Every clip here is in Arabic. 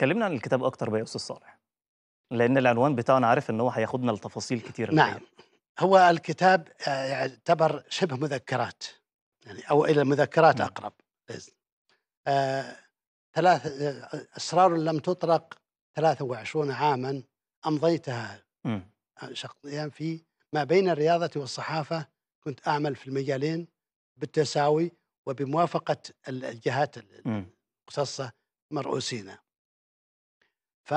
كلمنا عن الكتاب أكتر بقى يا أستاذ صالح لأن العنوان بتاعه أنا عارف إن هو هياخدنا لتفاصيل كتير نعم الحقيقة. هو الكتاب آه، يعتبر شبه مذكرات يعني أو إلى المذكرات نعم. أقرب آه، ثلاث آه، أسرار لم تطرق 23 عاما أمضيتها مم. شخصيا في ما بين الرياضة والصحافة كنت أعمل في المجالين بالتساوي وبموافقة الجهات. المختصة مرؤوسين ف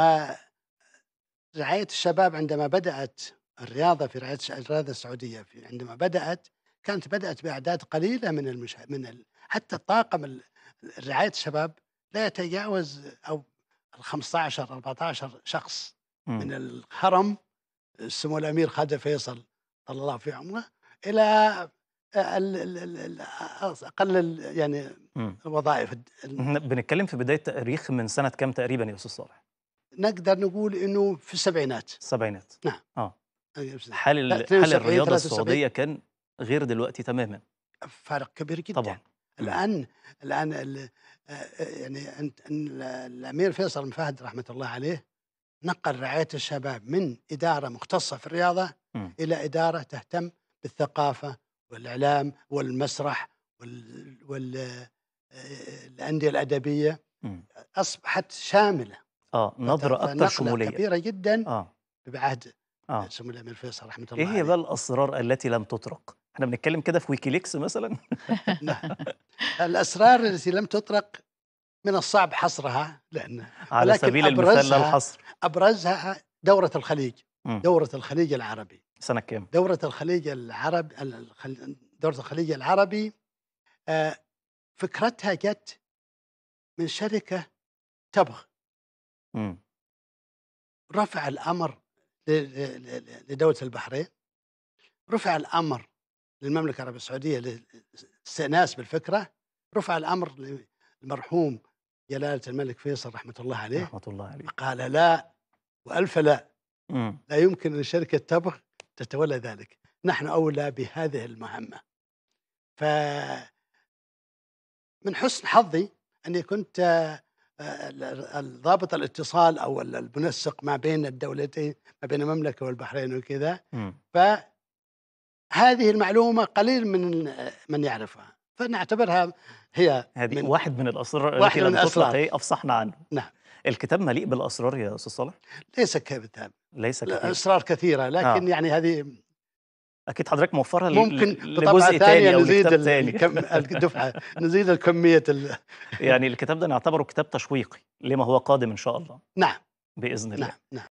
رعاية الشباب عندما بدأت الرياضة في رعاية الش- الرياضة السعودية في عندما بدأت كانت بدأت بأعداد قليلة من المشا... من ال... حتى الطاقم ال- رعاية الشباب لا يتجاوز أو ال 15 14 شخص مم. من الهرم سمو الأمير خالد فيصل طال الله في عمره ال- أقل يعني مم. الوظائف بنتكلم في بداية تأريخ من سنة كام تقريبا يا أستاذ صالح نقدر نقول إنه في السبعينات. السبعينات. نعم. آه. حال ال- 72 حال الرياضة 73. السعودية كان غير دلوقتي تماما؟ فرق كبير جدا. طبعا. الآن الآن ال- آه، يعني أنت أن الأمير فيصل بن فهد رحمة الله عليه نقل رعاية الشباب من إدارة مختصة في الرياضة مم. إلى إدارة تهتم بالثقافة والإعلام والمسرح وال, وال آه، الأندية الأدبية. مم. أصبحت شاملة. آه نظرة أكثر شمولية. كبيرة جدا آه. بعهد آه. سمو الأمير فيصل رحمة الله إيه هي بقى الأسرار التي لم تطرق؟ إحنا بنتكلم كده في ويكيليكس مثلا؟ نعم. الأسرار التي لم تطرق من الصعب حصرها لأن على سبيل المثال لا أبرزها- الحصر أبرزها دورة الخليج مم. دورة الخليج العربي. سنة كام؟ دورة الخليج العرب الخل- دورة الخليج العربي آه، فكرتها جت من شركة تبغ. مم. رفع الأمر ل- ل- ل- لدولة البحرين رفع الأمر للمملكة العربية السعودية للاستئناس بالفكرة رفع الأمر للمرحوم جلالة الملك فيصل رحمة الله عليه رحمة الله عليه قال لا وألف لا مم. لا يمكن أن شركة تبغ تتولى ذلك نحن أولى بهذه المهمة ف من حسن حظي أني كنت ضابط الاتصال أو المنسق ما بين الدولتين ما بين المملكة والبحرين وكذا. فهذه المعلومة قليل من من يعرفها فنعتبرها هي هذه من واحد من الأسرار واحد التي من. هي أفصحنا عنه نعم. الكتاب مليء بالأسرار يا أستاذ صالح ليس كذاب ليس كثير اسرار كثيرة لكن آه. يعني هذه أكيد حضرتك موفرها ممكن بطبعه لجزء ثانية أو نزيد الكم الدفعه نزيد الكمية ال... يعني الكتاب ده نعتبره كتاب تشويقي لما هو قادم إن شاء الله. نعم. بإذن الله. نعم نعم.